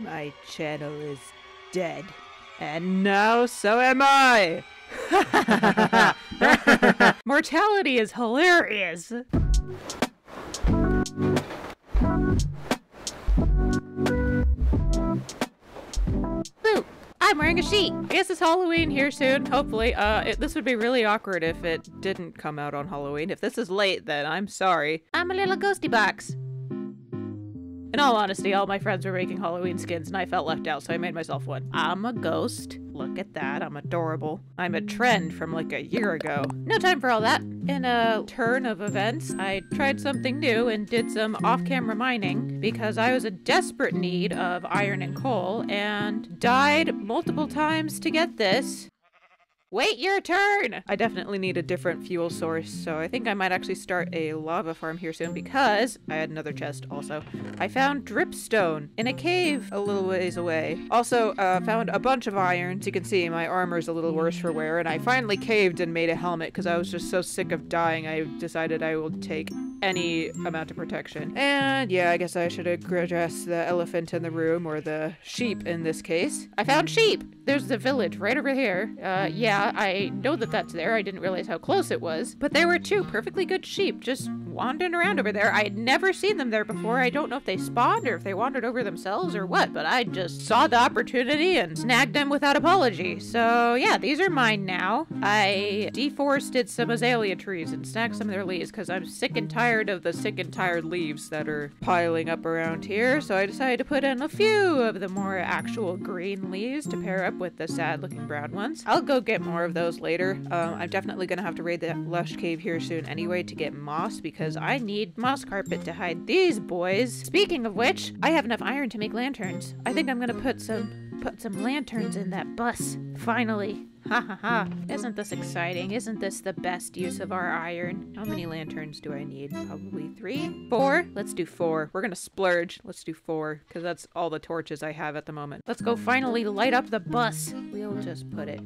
My channel is dead. And now so am I! Mortality is hilarious. I'm wearing a sheet. I guess it's Halloween here soon, hopefully. Uh, it, this would be really awkward if it didn't come out on Halloween. If this is late, then I'm sorry. I'm a little ghosty box. In all honesty, all my friends were making Halloween skins and I felt left out, so I made myself one. I'm a ghost. Look at that, I'm adorable. I'm a trend from like a year ago. No time for all that. In a turn of events, I tried something new and did some off-camera mining because I was in desperate need of iron and coal and died multiple times to get this. Wait your turn! I definitely need a different fuel source, so I think I might actually start a lava farm here soon because I had another chest also. I found dripstone in a cave a little ways away. Also, uh, found a bunch of iron. As you can see, my armor's a little worse for wear, and I finally caved and made a helmet because I was just so sick of dying I decided I will take any amount of protection. And yeah, I guess I should address the elephant in the room, or the sheep in this case. I found sheep! There's the village right over here. Uh, yeah, I know that that's there. I didn't realize how close it was. But there were two perfectly good sheep just wandering around over there. I had never seen them there before. I don't know if they spawned or if they wandered over themselves or what, but I just saw the opportunity and snagged them without apology. So yeah, these are mine now. I deforested some azalea trees and snagged some of their leaves because I'm sick and tired of the sick and tired leaves that are piling up around here. So I decided to put in a few of the more actual green leaves to pair up with the sad looking brown ones. I'll go get more of those later. Um, I'm definitely gonna have to raid the lush cave here soon anyway to get moss because I need moss carpet to hide these boys. Speaking of which, I have enough iron to make lanterns. I think I'm gonna put some put some lanterns in that bus. Finally. Ha ha ha. Isn't this exciting? Isn't this the best use of our iron? How many lanterns do I need? Probably three? Four? Let's do four. We're gonna splurge. Let's do four, because that's all the torches I have at the moment. Let's go finally light up the bus. We'll just put it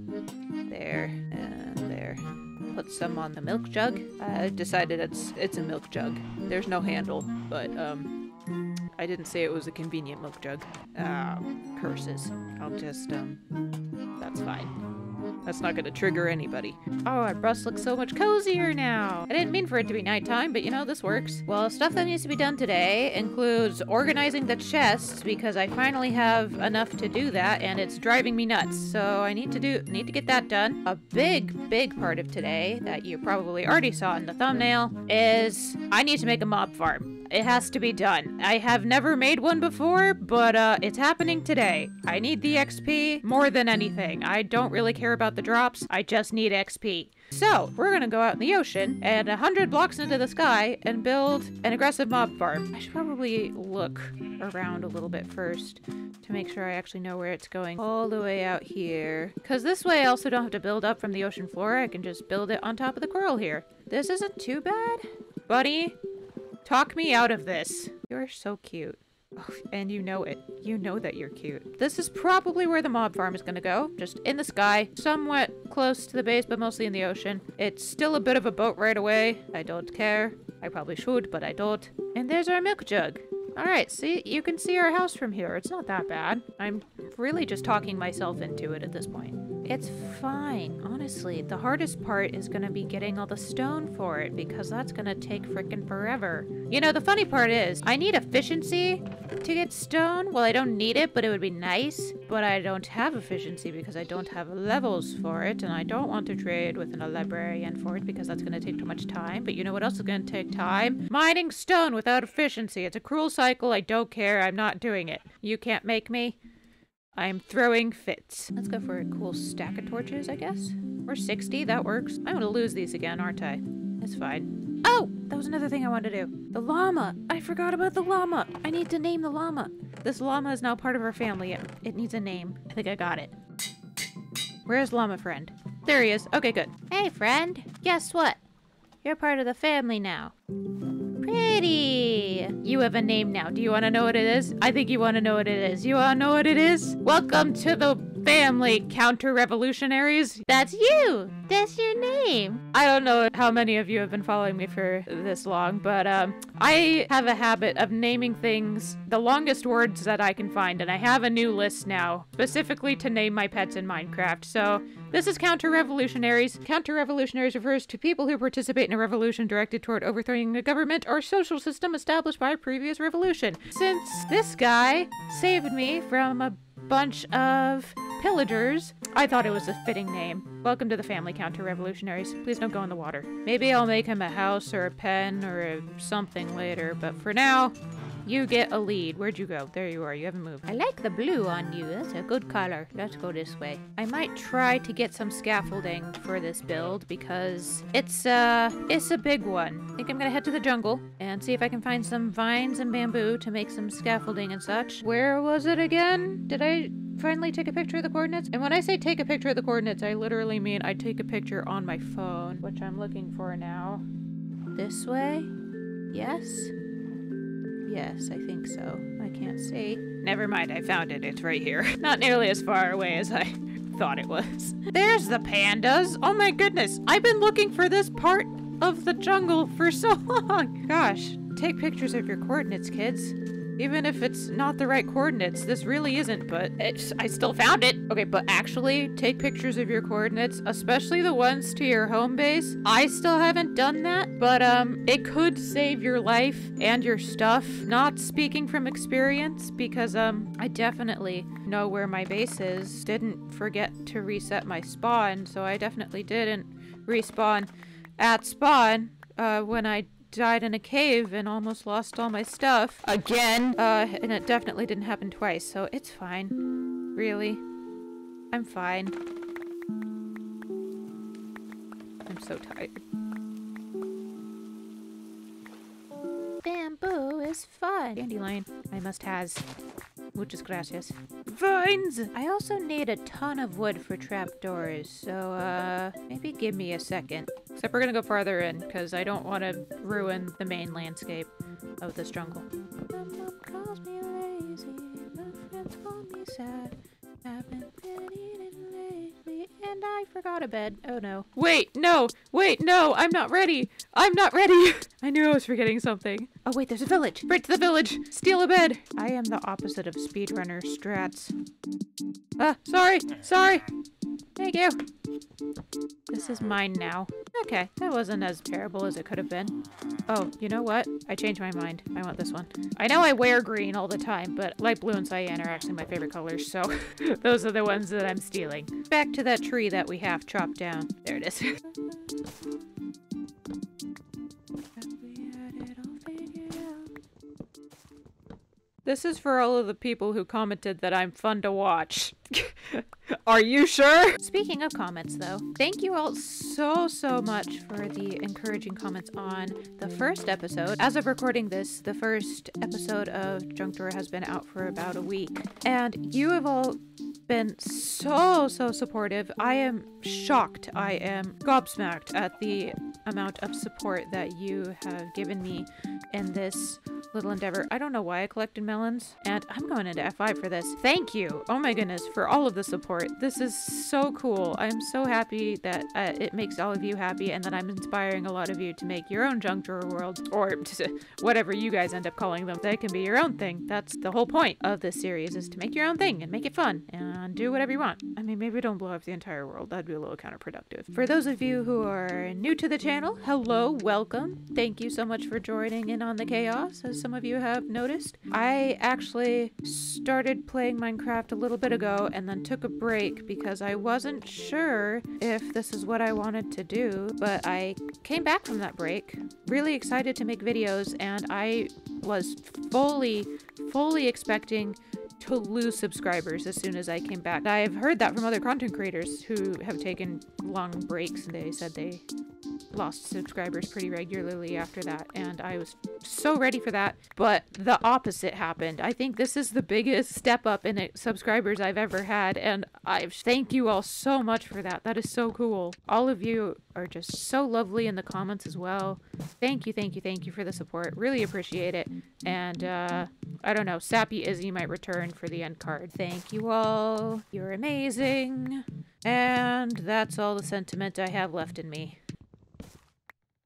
there and there. Put some on the milk jug. I decided it's it's a milk jug. There's no handle, but um I didn't say it was a convenient milk jug. Ah, curses. I'll just, um, that's fine. That's not gonna trigger anybody. Oh, our bus looks so much cozier now. I didn't mean for it to be nighttime, but you know, this works. Well, stuff that needs to be done today includes organizing the chests because I finally have enough to do that and it's driving me nuts. So I need to do, need to get that done. A big, big part of today that you probably already saw in the thumbnail is I need to make a mob farm. It has to be done. I have never made one before, but uh, it's happening today. I need the XP more than anything. I don't really care about the drops. I just need XP. So, we're gonna go out in the ocean and a hundred blocks into the sky and build an aggressive mob farm. I should probably look around a little bit first to make sure I actually know where it's going all the way out here. Because this way I also don't have to build up from the ocean floor. I can just build it on top of the coral here. This isn't too bad. Buddy, Talk me out of this. You're so cute. Oh, and you know it. You know that you're cute. This is probably where the mob farm is gonna go. Just in the sky, somewhat close to the base, but mostly in the ocean. It's still a bit of a boat right away. I don't care. I probably should, but I don't. And there's our milk jug. Alright, see, you can see our house from here. It's not that bad. I'm really just talking myself into it at this point. It's fine, honestly. The hardest part is gonna be getting all the stone for it because that's gonna take frickin' forever. You know, the funny part is, I need efficiency to get stone. Well, I don't need it, but it would be nice. But I don't have efficiency because I don't have levels for it, and I don't want to trade with a librarian for it because that's gonna take too much time. But you know what else is gonna take time? Mining stone without efficiency. It's a cruel cycle. I don't care. I'm not doing it. You can't make me. I'm throwing fits. Let's go for a cool stack of torches, I guess. Or 60, that works. I'm gonna lose these again, aren't I? It's fine. Oh! That was another thing I wanted to do. The llama! I forgot about the llama! I need to name the llama. This llama is now part of our family. It, it needs a name. I think I got it. Where's llama friend? There he is. Okay, good. Hey, friend. Guess what? You're part of the family now. Pretty. You have a name now. Do you want to know what it is? I think you want to know what it is. You want to know what it is? Welcome to the family counter-revolutionaries. That's you. That's your name. I don't know how many of you have been following me for this long, but um, I have a habit of naming things the longest words that I can find, and I have a new list now, specifically to name my pets in Minecraft. So this is counter-revolutionaries. Counter-revolutionaries refers to people who participate in a revolution directed toward overthrowing a government or social system established by a previous revolution. Since this guy saved me from a bunch of pillagers. I thought it was a fitting name. Welcome to the family counter revolutionaries. Please don't go in the water. Maybe I'll make him a house or a pen or a something later, but for now, you get a lead. Where'd you go? There you are. You haven't moved. I like the blue on you. That's a good color. Let's go this way. I might try to get some scaffolding for this build because it's uh it's a big one. I think I'm gonna head to the jungle and see if I can find some vines and bamboo to make some scaffolding and such. Where was it again? Did I finally take a picture of the coordinates? And when I say take a picture of the coordinates, I literally mean I take a picture on my phone, which I'm looking for now. This way? Yes? Yes, I think so. I can't see. Never mind, I found it. It's right here. Not nearly as far away as I thought it was. There's the pandas! Oh my goodness! I've been looking for this part of the jungle for so long! Gosh, take pictures of your coordinates, kids. Even if it's not the right coordinates, this really isn't, but it's, I still found it. Okay, but actually, take pictures of your coordinates, especially the ones to your home base. I still haven't done that, but um, it could save your life and your stuff. Not speaking from experience, because um, I definitely know where my base is. Didn't forget to reset my spawn, so I definitely didn't respawn at spawn uh, when I died in a cave and almost lost all my stuff. Again? Uh, and it definitely didn't happen twice, so it's fine. Really. I'm fine. I'm so tired. Bamboo is fun. Dandelion. I must has. Muchas gracias. Vines! I also need a ton of wood for trapdoors, so uh, maybe give me a second. Except we're gonna go farther in, because I don't want to ruin the main landscape of this jungle. My mom calls me lazy, my friends call me sad. Haven't been eating lately, and I forgot a bed. Oh no. Wait, no! Wait, no! I'm not ready! I'm not ready! I knew I was forgetting something. Oh wait, there's a village. Right to the village! Steal a bed! I am the opposite of speedrunner strats. Ah, sorry! Sorry! Thank you! This is mine now. Okay, that wasn't as terrible as it could have been. Oh, you know what? I changed my mind. I want this one. I know I wear green all the time, but light blue and cyan are actually my favorite colors, so those are the ones that I'm stealing. Back to that tree that we have chopped down. There it is. This is for all of the people who commented that I'm fun to watch. Are you sure? Speaking of comments, though, thank you all so, so much for the encouraging comments on the first episode. As of recording this, the first episode of Junk Drawer has been out for about a week. And you have all been so, so supportive. I am shocked. I am gobsmacked at the amount of support that you have given me in this little endeavor. I don't know why I collected melons, and I'm going into F5 for this. Thank you, oh my goodness, for all of the support. This is so cool. I'm so happy that uh, it makes all of you happy and that I'm inspiring a lot of you to make your own junk drawer world, or whatever you guys end up calling them. They can be your own thing. That's the whole point of this series, is to make your own thing and make it fun and do whatever you want. I mean, maybe don't blow up the entire world. That'd be a little counterproductive. For those of you who are new to the channel, hello, welcome. Thank you so much for joining in on the chaos, as some of you have noticed. I actually started playing Minecraft a little bit ago and then took a break because I wasn't sure if this is what I wanted to do, but I came back from that break really excited to make videos and I was fully, fully expecting to lose subscribers as soon as I came back. I've heard that from other content creators who have taken long breaks they said they lost subscribers pretty regularly after that, and I was so ready for that. But the opposite happened. I think this is the biggest step up in subscribers I've ever had, and I thank you all so much for that. That is so cool. All of you are just so lovely in the comments as well. Thank you, thank you, thank you for the support. Really appreciate it. And uh, I don't know, Sappy Izzy might return for the end card. Thank you all. You're amazing. And that's all the sentiment I have left in me.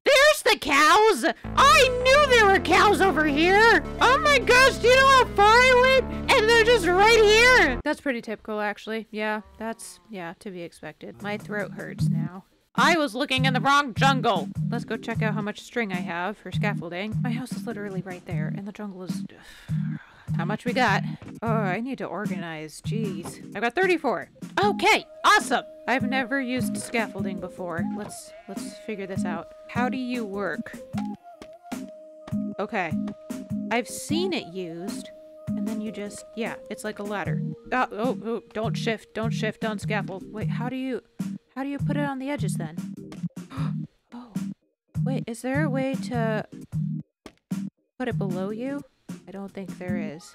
There's the cows! I knew there were cows over here! Oh my gosh, do you know how far I went? And they're just right here! That's pretty typical, actually. Yeah, that's, yeah, to be expected. My throat hurts now. I was looking in the wrong jungle! Let's go check out how much string I have for scaffolding. My house is literally right there, and the jungle is... How much we got? Oh, I need to organize. Jeez. I've got 34. Okay, awesome. I've never used scaffolding before. Let's let's figure this out. How do you work? Okay. I've seen it used. And then you just, yeah, it's like a ladder. Oh, oh, oh, don't shift, don't shift on scaffold. Wait, how do you, how do you put it on the edges then? oh, wait, is there a way to put it below you? I don't think there is.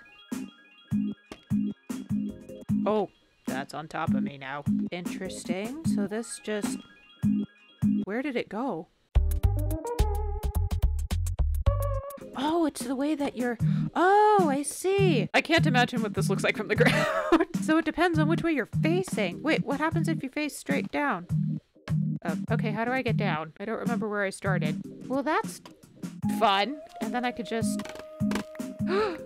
Oh, that's on top of me now. Interesting. So this just... Where did it go? Oh, it's the way that you're... Oh, I see. I can't imagine what this looks like from the ground. so it depends on which way you're facing. Wait, what happens if you face straight down? Oh, okay, how do I get down? I don't remember where I started. Well, that's fun. And then I could just...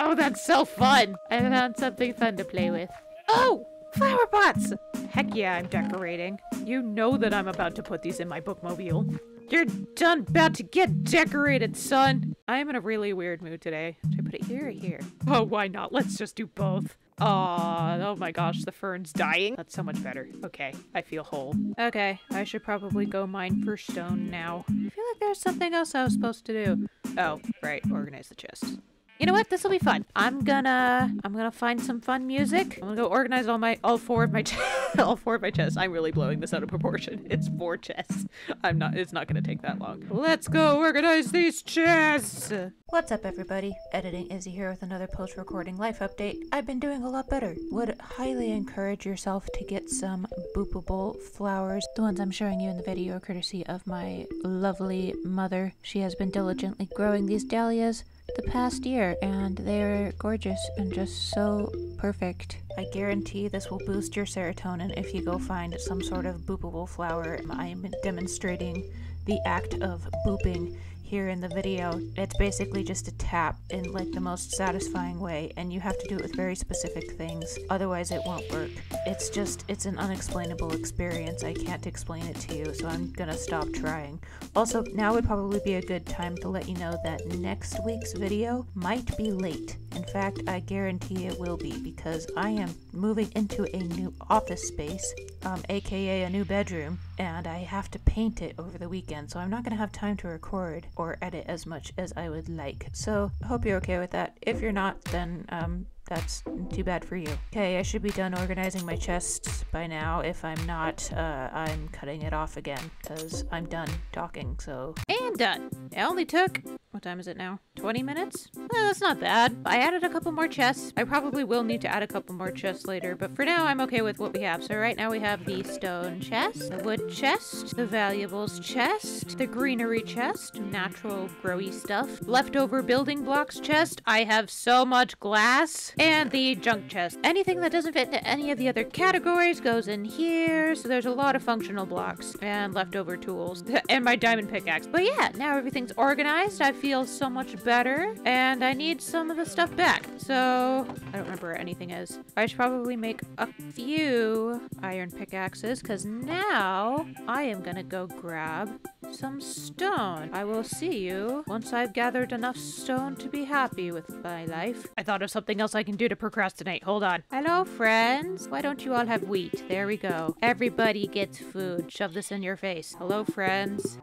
oh, that's so fun. I found something fun to play with. Oh, flower pots. Heck yeah, I'm decorating. You know that I'm about to put these in my bookmobile. You're done about to get decorated, son. I am in a really weird mood today. Should I put it here or here? Oh, why not? Let's just do both. Aw, oh my gosh, the fern's dying. That's so much better. Okay, I feel whole. Okay, I should probably go mine for stone now. I feel like there's something else I was supposed to do. Oh, right, organize the chests. You know what? This will be fun. I'm gonna I'm gonna find some fun music. I'm gonna go organize all my all four of my all four of my chests. I'm really blowing this out of proportion. It's four chests. I'm not. It's not gonna take that long. Let's go organize these chests. What's up, everybody? Editing Izzy here with another post recording life update. I've been doing a lot better. Would highly encourage yourself to get some boopable flowers. The ones I'm showing you in the video courtesy of my lovely mother. She has been diligently growing these dahlias the past year and they're gorgeous and just so perfect. I guarantee this will boost your serotonin if you go find some sort of boopable flower. I am demonstrating the act of booping here in the video. It's basically just a tap in like the most satisfying way and you have to do it with very specific things otherwise it won't work. It's just it's an unexplainable experience. I can't explain it to you so I'm gonna stop trying. Also now would probably be a good time to let you know that next week's video might be late. In fact I guarantee it will be because I am moving into a new office space um, aka a new bedroom and I have to paint it over the weekend so I'm not gonna have time to record or edit as much as I would like. So hope you're okay with that. If you're not, then um, that's too bad for you. Okay, I should be done organizing my chests by now. If I'm not, uh, I'm cutting it off again because I'm done talking, so. And done. It only took, what time is it now? 20 minutes? That's not bad. I added a couple more chests. I probably will need to add a couple more chests later, but for now I'm okay with what we have. So right now we have the stone chest, the wood chest, the valuables chest, the greenery chest, natural growy stuff, leftover building blocks chest. I have so much glass and the junk chest. Anything that doesn't fit into any of the other categories goes in here. So there's a lot of functional blocks and leftover tools and my diamond pickaxe. But yeah, now everything's organized. I feel so much better and I need some of the stuff back. So I don't remember where anything is. I should probably make a few iron pickaxes because now I am gonna go grab some stone. I will see you once I've gathered enough stone to be happy with my life. I thought of something else I can do to procrastinate. Hold on. Hello, friends. Why don't you all have wheat? There we go. Everybody gets food. Shove this in your face. Hello, friends.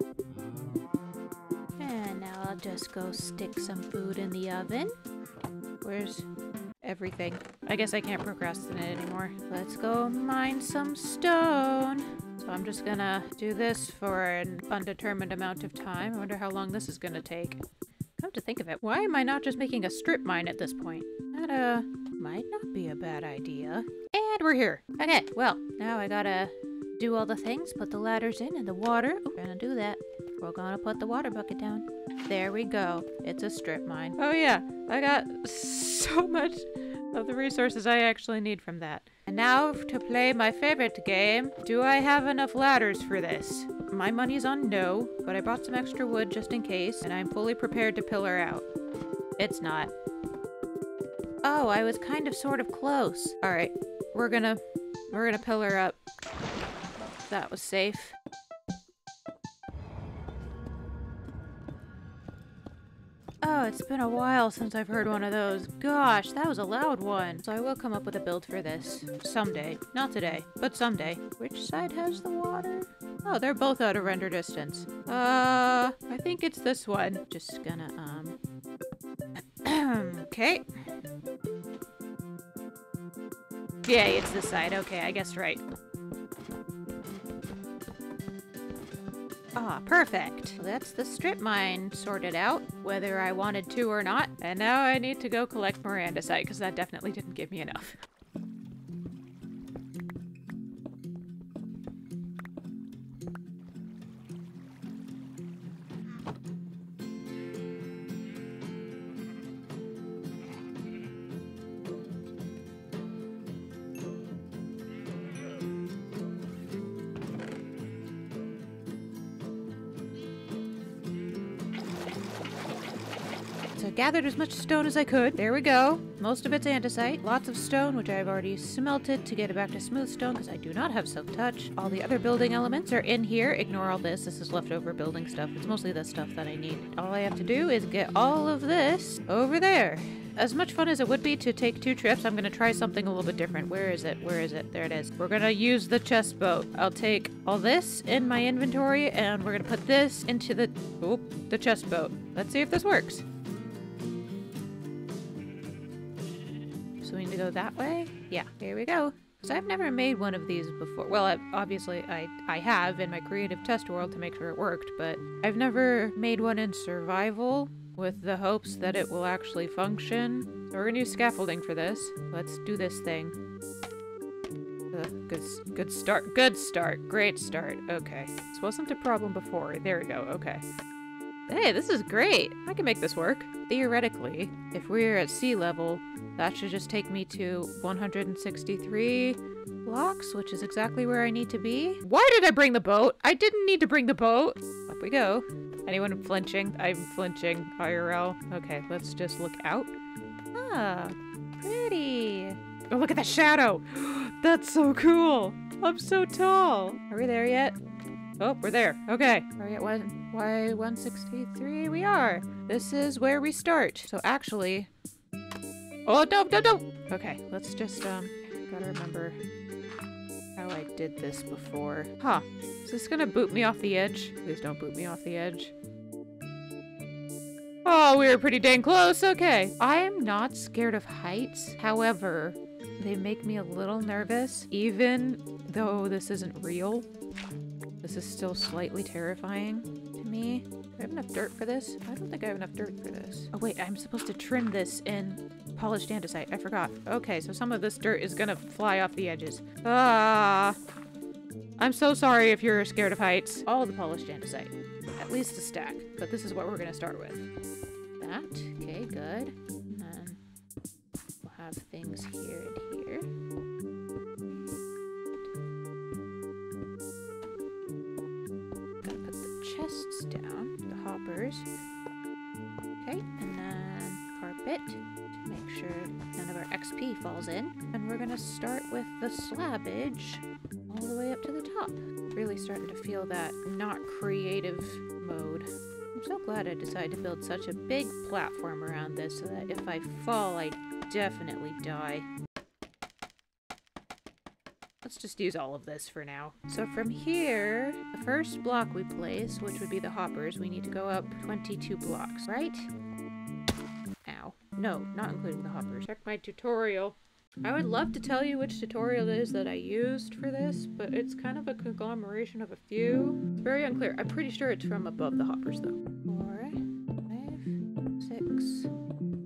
I'll just go stick some food in the oven. Where's everything? I guess I can't procrastinate anymore. Let's go mine some stone. So I'm just gonna do this for an undetermined amount of time. I wonder how long this is gonna take. Come to think of it, why am I not just making a strip mine at this point? That, uh, might not be a bad idea. And we're here. Okay, well, now I gotta do all the things, put the ladders in and the water. We're gonna do that. We're gonna put the water bucket down. There we go. It's a strip mine. Oh yeah, I got so much of the resources I actually need from that. And now to play my favorite game. Do I have enough ladders for this? My money's on no, but I brought some extra wood just in case, and I'm fully prepared to pillar out. It's not. Oh, I was kind of sort of close. All right, we're gonna, we're gonna pillar up. That was safe. Oh, it's been a while since I've heard one of those. Gosh, that was a loud one. So I will come up with a build for this. Someday. Not today, but someday. Which side has the water? Oh, they're both out of render distance. Uh, I think it's this one. Just gonna, um... okay. Yeah, it's this side. Okay, I guess right. Ah, perfect. That's the strip mine sorted out, whether I wanted to or not. And now I need to go collect more andesite, because that definitely didn't give me enough. Gathered as much stone as I could. There we go. Most of it's andesite. Lots of stone, which I've already smelted to get it back to smooth stone because I do not have silk touch. All the other building elements are in here. Ignore all this. This is leftover building stuff. It's mostly the stuff that I need. All I have to do is get all of this over there. As much fun as it would be to take two trips, I'm going to try something a little bit different. Where is it? Where is it? There it is. We're going to use the chest boat. I'll take all this in my inventory and we're going to put this into the, oop, the chest boat. Let's see if this works. So we need to go that way? Yeah, here we go. Because I've never made one of these before. Well, I, obviously I, I have in my creative test world to make sure it worked, but I've never made one in survival with the hopes that it will actually function. So we're gonna use scaffolding for this. Let's do this thing. Ugh, good, good start. Good start. Great start. Okay. This wasn't a problem before. There we go. Okay. Hey, this is great. I can make this work. Theoretically, if we're at sea level, that should just take me to 163 blocks, which is exactly where I need to be. Why did I bring the boat? I didn't need to bring the boat. Up we go. Anyone flinching? I'm flinching. IRL. Okay, let's just look out. Ah, pretty. Oh, look at the shadow. That's so cool. I'm so tall. Are we there yet? Oh, we're there. Okay. Are we at one, why 163? We are. This is where we start. So actually... Oh, no, no, no! Okay, let's just, um, gotta remember how I did this before. Huh. Is this gonna boot me off the edge? Please don't boot me off the edge. Oh, we were pretty dang close. Okay. I am not scared of heights. However, they make me a little nervous, even though this isn't real. This is still slightly terrifying to me. Do I have enough dirt for this? I don't think I have enough dirt for this. Oh wait, I'm supposed to trim this in polished andesite. I forgot. Okay, so some of this dirt is gonna fly off the edges. Ah! I'm so sorry if you're scared of heights. All the polished andesite. At least a stack. But this is what we're gonna start with. That. Okay, good. And then we'll have things here and here. Gotta put the chests down, the hoppers. Okay, and then carpet make sure none of our XP falls in. And we're gonna start with the slabbage all the way up to the top. Really starting to feel that not creative mode. I'm so glad I decided to build such a big platform around this so that if I fall, I definitely die. Let's just use all of this for now. So from here, the first block we place, which would be the hoppers, we need to go up 22 blocks, right? No, not including the hoppers. Check my tutorial. I would love to tell you which tutorial it is that I used for this, but it's kind of a conglomeration of a few. It's very unclear. I'm pretty sure it's from above the hoppers though. Four, five, six,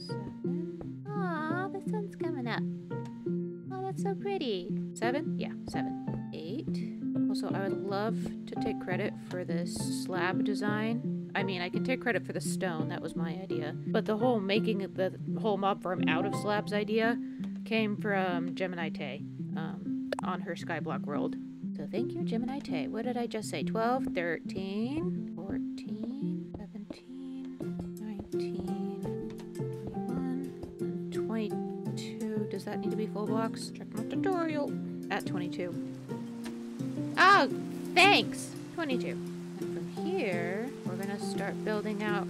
seven. Aw, the sun's coming up. Oh, that's so pretty. Seven? Yeah, seven. Eight. Also, I would love to take credit for this slab design. I mean, I can take credit for the stone, that was my idea. But the whole making the whole mob farm out of slabs idea came from Gemini Tay um, on her Skyblock world. So thank you, Gemini Tay. What did I just say? 12, 13, 14, 17, 19, 21, 22. Does that need to be full blocks? Check my tutorial. At 22. Oh, thanks! 22. Start building out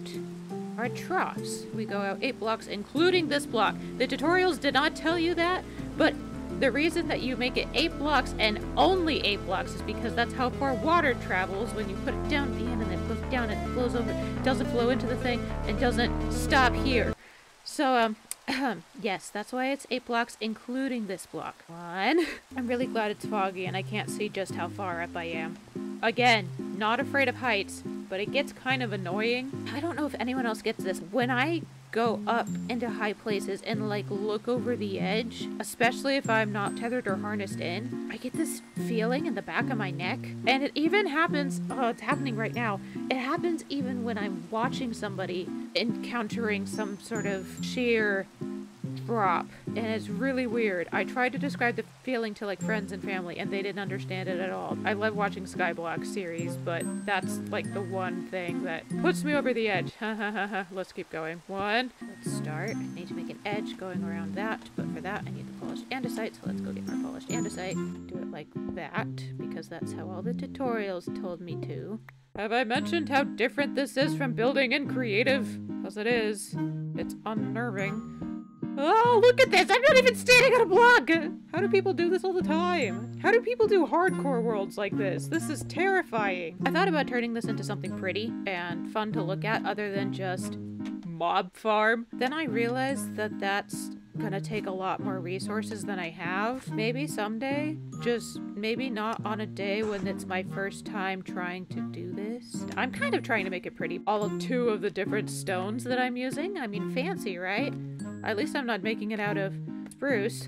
our troughs. We go out eight blocks, including this block. The tutorials did not tell you that, but the reason that you make it eight blocks and only eight blocks is because that's how far water travels when you put it down at the end and then it goes down and flows over, doesn't flow into the thing and doesn't stop here. So, um, yes, that's why it's eight blocks, including this block. One. I'm really glad it's foggy and I can't see just how far up I am. Again, not afraid of heights, but it gets kind of annoying. I don't know if anyone else gets this. When I go up into high places and like look over the edge, especially if I'm not tethered or harnessed in, I get this feeling in the back of my neck. And it even happens, oh, it's happening right now. It happens even when I'm watching somebody encountering some sort of sheer drop and it's really weird. I tried to describe the feeling to like friends and family and they didn't understand it at all. I love watching Skyblock series, but that's like the one thing that puts me over the edge. Let's keep going. One. Let's start. I need to make an edge going around that, but for that I need the polished andesite, so let's go get more polished andesite. Do it like that, because that's how all the tutorials told me to. Have I mentioned how different this is from building in creative? Because it is. It's unnerving. Oh, look at this! I'm not even standing on a block! How do people do this all the time? How do people do hardcore worlds like this? This is terrifying. I thought about turning this into something pretty and fun to look at other than just mob farm. Then I realized that that's gonna take a lot more resources than I have. Maybe someday. Just maybe not on a day when it's my first time trying to do this. I'm kind of trying to make it pretty. All of two of the different stones that I'm using. I mean, fancy, right? At least I'm not making it out of spruce.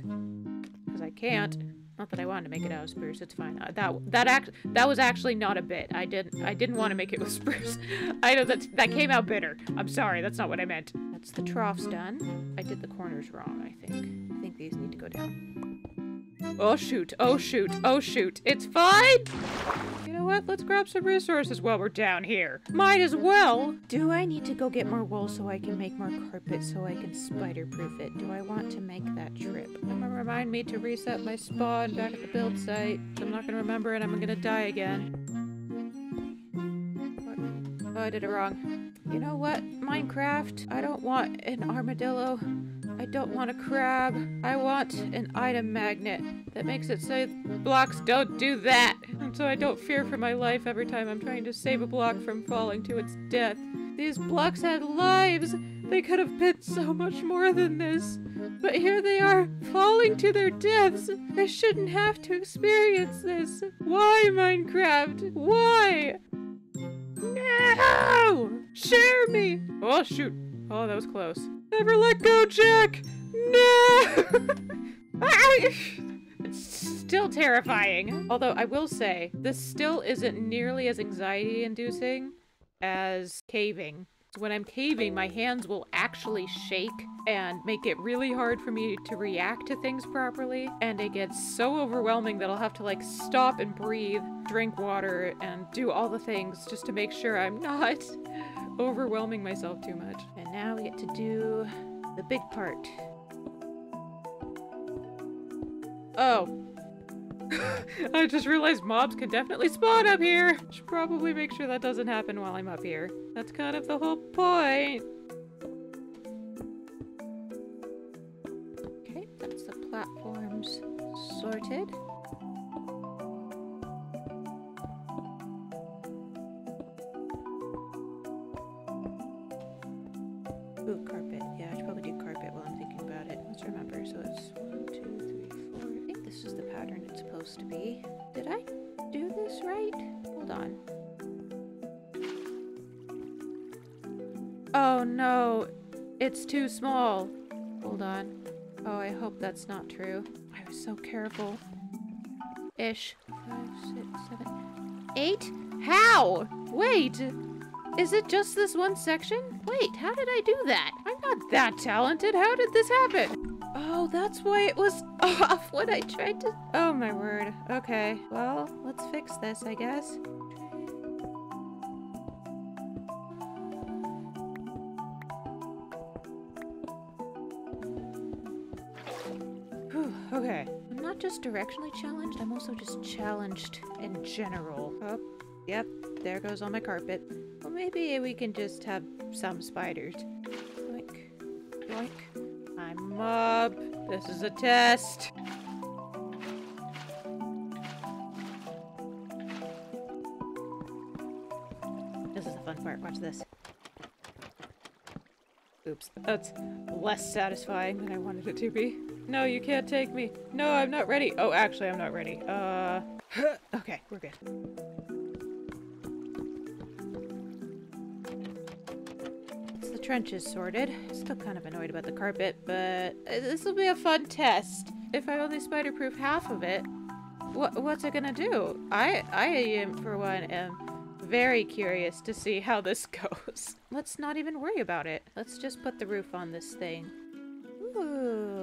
Because I can't. Not that I wanted to make it out of spruce. It's fine. Uh, that that act that was actually not a bit. I didn't I didn't want to make it with spruce. I know that that came out bitter. I'm sorry. That's not what I meant. That's the troughs done. I did the corners wrong. I think. I think these need to go down. Oh shoot. Oh shoot. Oh shoot. It's fine. You know what? Let's grab some resources while we're down here. Might as well. Do I need to go get more wool so I can make more carpet so I can spider proof it? Do I want to make that trip? I'm gonna remind me to reset my spawn back at the build site. I'm not gonna remember and I'm gonna die again. What? Oh, I did it wrong. You know what, Minecraft? I don't want an armadillo. I don't want a crab. I want an item magnet that makes it say blocks don't do that. And so I don't fear for my life every time I'm trying to save a block from falling to its death. These blocks had lives. They could have been so much more than this. But here they are, falling to their deaths. They shouldn't have to experience this. Why, Minecraft? Why? No! Share me! Oh, shoot. Oh, that was close. Never let go, Jack! No! it's still terrifying. Although I will say, this still isn't nearly as anxiety inducing as caving. When I'm caving, my hands will actually shake and make it really hard for me to react to things properly. And it gets so overwhelming that I'll have to like stop and breathe, drink water, and do all the things just to make sure I'm not overwhelming myself too much. And now we get to do the big part. Oh. I just realized mobs can definitely spawn up here. Should probably make sure that doesn't happen while I'm up here. That's kind of the whole point. Okay, that's the platforms sorted. It's too small. Hold on. Oh, I hope that's not true. I was so careful. Ish. Five, six, seven, eight? How? Wait! Is it just this one section? Wait, how did I do that? I'm not that talented. How did this happen? Oh, that's why it was off when I tried to. Oh my word. Okay. Well, let's fix this, I guess. Okay. I'm not just directionally challenged, I'm also just challenged in general. Oh, yep, there goes all my carpet. Well, maybe we can just have some spiders. Yoink, yoink. I'm up. This is a test. This is the fun part. Watch this. Oops. That's less satisfying than I wanted it to be. No, you can't take me. No, I'm not ready. Oh, actually, I'm not ready. Uh, okay, we're good. It's the trenches sorted. Still kind of annoyed about the carpet, but this will be a fun test. If I only spider-proof half of it, what what's it gonna do? I I am for one am very curious to see how this goes. Let's not even worry about it. Let's just put the roof on this thing. Ooh.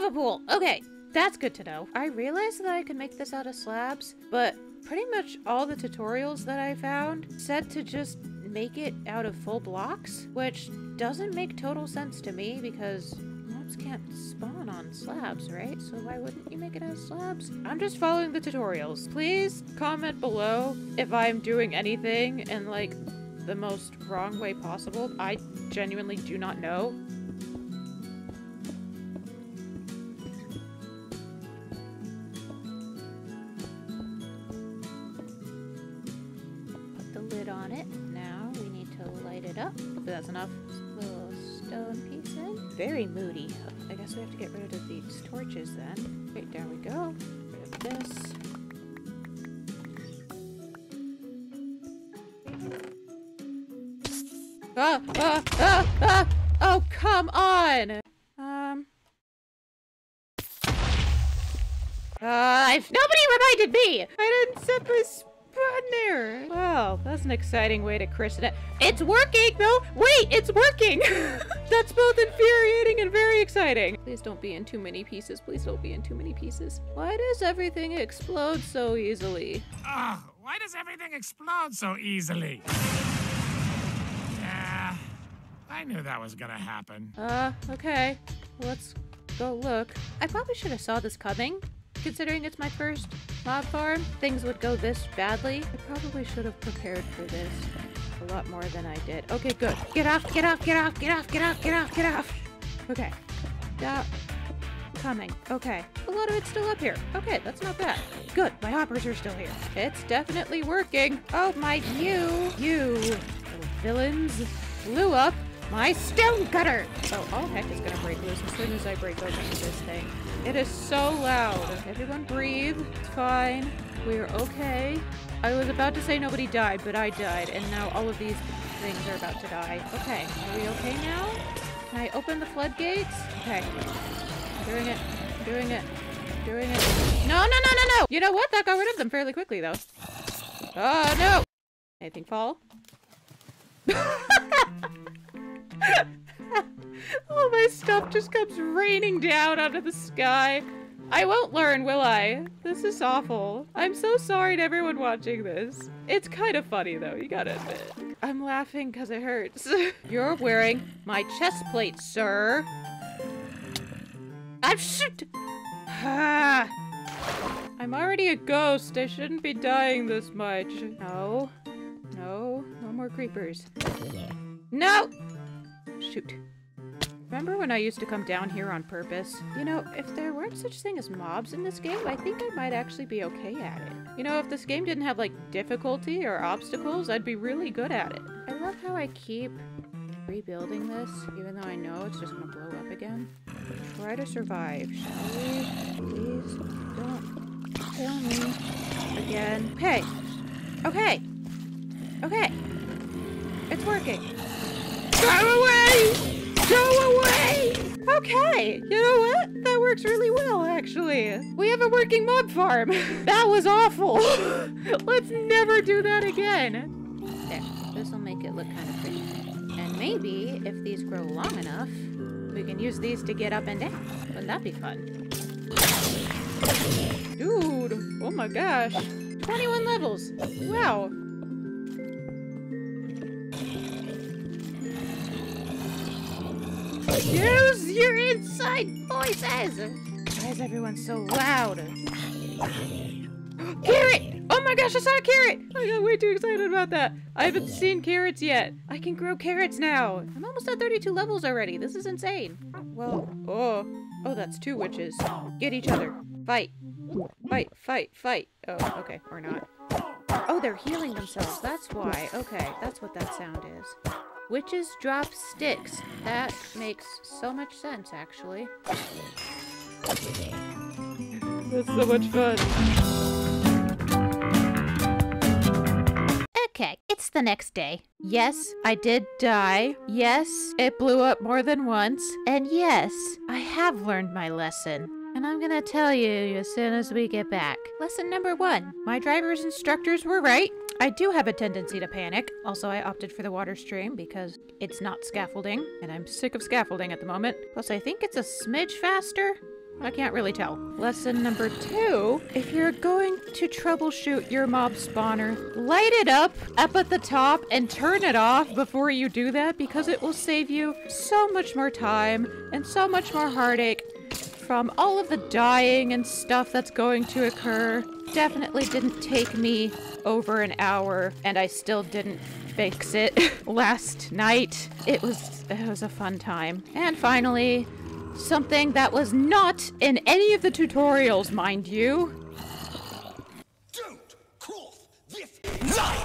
Lava pool! Okay, that's good to know. I realized that I could make this out of slabs, but pretty much all the tutorials that I found said to just make it out of full blocks, which doesn't make total sense to me because mobs can't spawn on slabs, right? So why wouldn't you make it out of slabs? I'm just following the tutorials. Please comment below if I'm doing anything in like the most wrong way possible. I genuinely do not know. Very moody. I guess we have to get rid of these torches then. Wait, there we go. Rid of this. Ah, ah, ah, ah! Oh, come on! Um. Uh, I've, nobody reminded me! I didn't set spawn there! Well, that's an exciting way to christen it. It's working, though! Wait, it's working! that's both infuriating and very exciting. Please don't be in too many pieces. Please don't be in too many pieces. Why does everything explode so easily? Ugh, why does everything explode so easily? Yeah, I knew that was gonna happen. Uh, okay. Let's go look. I probably should have saw this coming. Considering it's my first mob farm, things would go this badly. I probably should have prepared for this a lot more than I did. Okay, good. Get off, get off, get off, get off, get off, get off, get off. Okay. Stop coming. Okay. A lot of it's still up here. Okay, that's not bad. Good, my hoppers are still here. It's definitely working. Oh my, you, you little villains blew up my stone cutter. Oh, all heck is gonna break loose as soon as I break open this thing. It is so loud. Everyone breathe. It's fine. We're okay. I was about to say nobody died, but I died, and now all of these things are about to die. Okay, are we okay now? Can I open the floodgates? Okay. Doing it. Doing it. Doing it. No, no, no, no, no! You know what? That got rid of them fairly quickly, though. Oh, no! Anything fall? just comes raining down out of the sky. I won't learn, will I? This is awful. I'm so sorry to everyone watching this. It's kind of funny, though, you gotta admit. I'm laughing because it hurts. You're wearing my chest plate, sir. I'm shoot. Ah. I'm already a ghost. I shouldn't be dying this much. No. No. No more creepers. No! Shoot. Remember when I used to come down here on purpose? You know, if there weren't such thing as mobs in this game, I think I might actually be okay at it. You know, if this game didn't have, like, difficulty or obstacles, I'd be really good at it. I love how I keep rebuilding this, even though I know it's just gonna blow up again. Try to survive, shall we? Please don't kill me again. Okay. Okay. Okay. It's working. Go away! Go away! Okay, you know what? That works really well, actually. We have a working mob farm. that was awful. Let's never do that again. There, this will make it look kind of pretty. And maybe if these grow long enough, we can use these to get up and down. Wouldn't that be fun? Dude, oh my gosh. 21 levels. Wow. Use your inside voices! Why is everyone so loud? Carrot! Oh my gosh, I saw a carrot! I got way too excited about that. I haven't seen carrots yet. I can grow carrots now. I'm almost at 32 levels already. This is insane. Well, oh. Oh, that's two witches. Get each other. Fight. Fight, fight, fight. Oh, okay, or not. Oh, they're healing themselves. That's why. Okay, that's what that sound is. Witches drop sticks. That makes so much sense, actually. That's so much fun. Okay, it's the next day. Yes, I did die. Yes, it blew up more than once. And yes, I have learned my lesson. And I'm gonna tell you as soon as we get back. Lesson number one My driver's instructors were right. I do have a tendency to panic. Also, I opted for the water stream because it's not scaffolding, and I'm sick of scaffolding at the moment. Plus, I think it's a smidge faster. I can't really tell. Lesson number two if you're going to troubleshoot your mob spawner, light it up up at the top and turn it off before you do that because it will save you so much more time and so much more heartache from all of the dying and stuff that's going to occur. Definitely didn't take me over an hour and I still didn't fix it last night. It was it was a fun time. And finally, something that was not in any of the tutorials, mind you.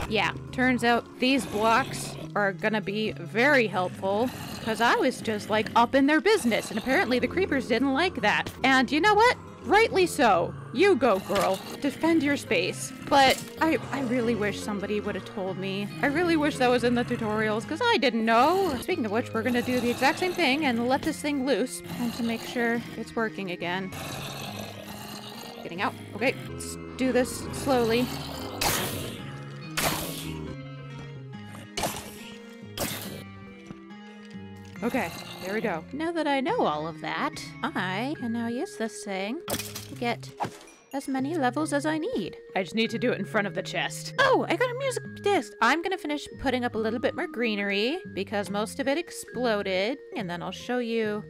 Yeah, turns out these blocks are gonna be very helpful because I was just like up in their business and apparently the creepers didn't like that. And you know what? Rightly so. You go, girl. Defend your space. But I, I really wish somebody would have told me. I really wish that was in the tutorials because I didn't know. Speaking of which, we're going to do the exact same thing and let this thing loose and to make sure it's working again. Getting out. Okay, let's do this slowly. Okay, there we go. Now that I know all of that, I can now use this thing to get as many levels as I need. I just need to do it in front of the chest. Oh, I got a music disc. I'm gonna finish putting up a little bit more greenery because most of it exploded. And then I'll show you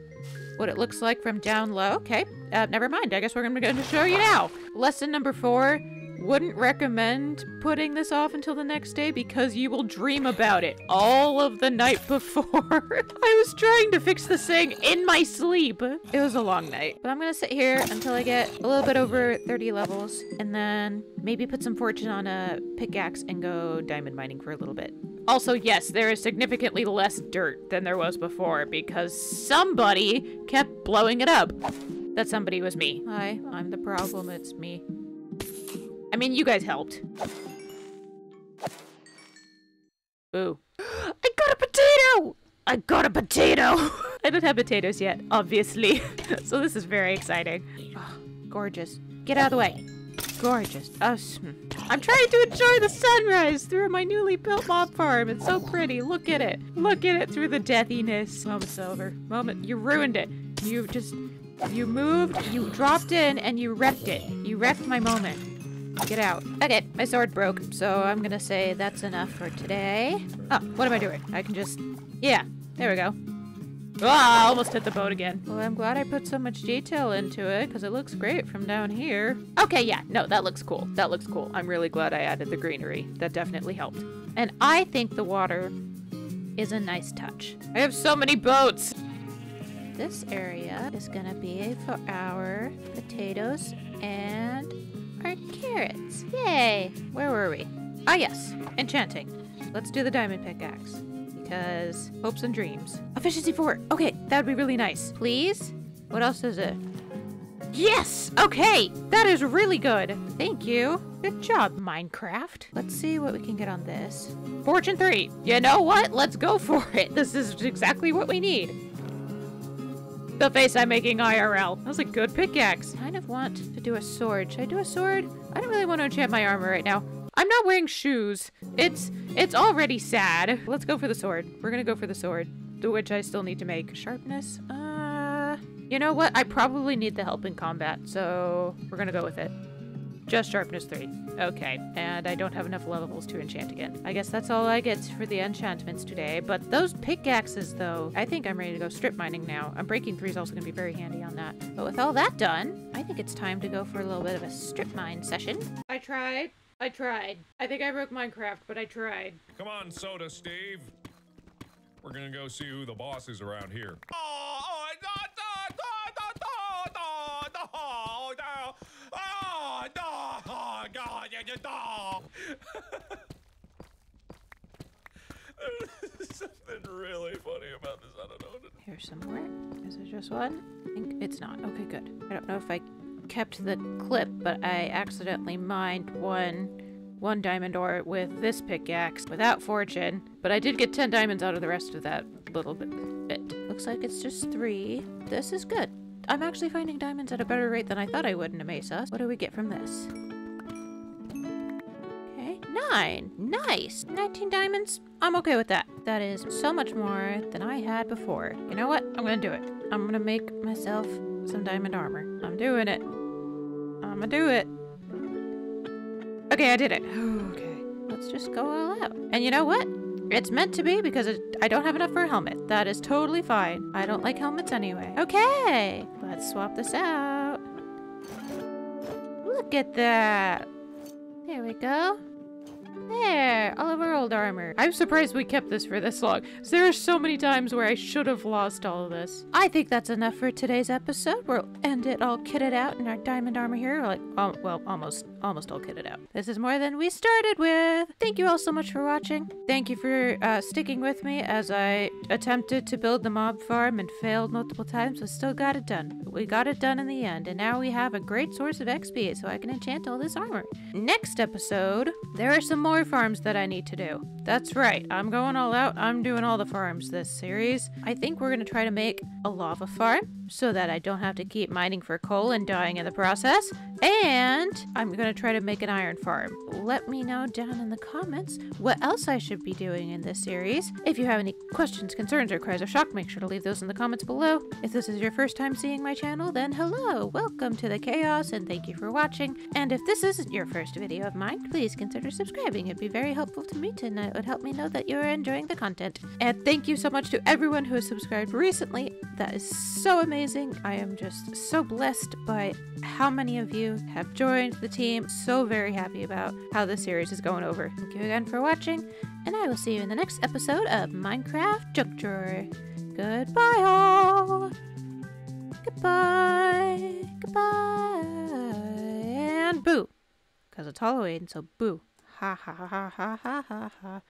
what it looks like from down low. Okay, uh, never mind. I guess we're gonna show you now. Lesson number four wouldn't recommend putting this off until the next day because you will dream about it all of the night before. I was trying to fix this thing in my sleep. It was a long night. But I'm gonna sit here until I get a little bit over 30 levels and then maybe put some fortune on a pickaxe and go diamond mining for a little bit. Also, yes, there is significantly less dirt than there was before because somebody kept blowing it up. That somebody was me. Hi, I'm the problem, it's me. I mean, you guys helped. Boo. I got a potato! I got a potato! I don't have potatoes yet, obviously. so this is very exciting. Oh, gorgeous. Get out of the way. Gorgeous. Oh, I'm trying to enjoy the sunrise through my newly built mob farm. It's so pretty. Look at it. Look at it through the deathiness. Moment's over. Moment. You ruined it. You just... You moved, you dropped in, and you wrecked it. You wrecked my moment. Get out. Okay, my sword broke, so I'm gonna say that's enough for today. Oh, what am I doing? I can just... Yeah, there we go. Ah, I almost hit the boat again. Well, I'm glad I put so much detail into it, because it looks great from down here. Okay, yeah, no, that looks cool. That looks cool. I'm really glad I added the greenery. That definitely helped. And I think the water is a nice touch. I have so many boats! This area is gonna be for our potatoes and our carrots. Yay! Where were we? Ah, yes. Enchanting. Let's do the diamond pickaxe. Because hopes and dreams. Efficiency 4. Okay, that would be really nice. Please? What else is it? Yes! Okay, that is really good. Thank you. Good job, Minecraft. Let's see what we can get on this. Fortune 3. You know what? Let's go for it. This is exactly what we need. The face I'm making IRL. That was a good pickaxe. I Kind of want to do a sword. Should I do a sword? I don't really want to enchant my armor right now. I'm not wearing shoes. It's it's already sad. Let's go for the sword. We're gonna go for the sword, which I still need to make. Sharpness. Uh, you know what? I probably need the help in combat, so we're gonna go with it. Just sharpness three. Okay, and I don't have enough levels to enchant again. I guess that's all I get for the enchantments today. But those pickaxes, though, I think I'm ready to go strip mining now. Unbreaking three is also gonna be very handy on that. But with all that done, I think it's time to go for a little bit of a strip mine session. I tried. I tried. I think I broke Minecraft, but I tried. Come on, Soda Steve. We're gonna go see who the boss is around here. Oh, There's something really funny about this. I don't know. Here's some more. Is it just one? I think it's not. Okay, good. I don't know if I kept the clip, but I accidentally mined one one diamond ore with this pickaxe without fortune. But I did get 10 diamonds out of the rest of that little bit. bit. Looks like it's just three. This is good. I'm actually finding diamonds at a better rate than I thought I would in a mesa. What do we get from this? Okay, nine. Nice. 19 diamonds. I'm okay with that. That is so much more than I had before. You know what? I'm gonna do it. I'm gonna make myself some diamond armor. I'm doing it. I'm gonna do it. Okay, I did it. Okay, let's just go all out. And you know what? It's meant to be because it, I don't have enough for a helmet. That is totally fine. I don't like helmets anyway. Okay, let's swap this out. Look at that. There we go. There, all of our old armor. I'm surprised we kept this for this long. There are so many times where I should have lost all of this. I think that's enough for today's episode. We'll end it all kitted out in our diamond armor here. Like, oh, well, almost, almost all kitted out. This is more than we started with. Thank you all so much for watching. Thank you for uh, sticking with me as I attempted to build the mob farm and failed multiple times, but still got it done. We got it done in the end, and now we have a great source of XP so I can enchant all this armor. Next episode, there are some more farms that I need to do. That's right, I'm going all out. I'm doing all the farms this series. I think we're going to try to make a lava farm so that I don't have to keep mining for coal and dying in the process. And I'm going to try to make an iron farm. Let me know down in the comments what else I should be doing in this series. If you have any questions, concerns, or cries of shock, make sure to leave those in the comments below. If this is your first time seeing my channel, then hello, welcome to the chaos, and thank you for watching. And if this isn't your first video of mine, please consider subscribing. It'd be very helpful to me to know. It would help me know that you're enjoying the content. And thank you so much to everyone who has subscribed recently. That is so amazing. I am just so blessed by how many of you have joined the team. So very happy about how this series is going over. Thank you again for watching, and I will see you in the next episode of Minecraft Junk Drawer. Goodbye, all. Goodbye. Goodbye. And boo. Because it's Halloween, so boo. Ha ha ha ha ha ha ha.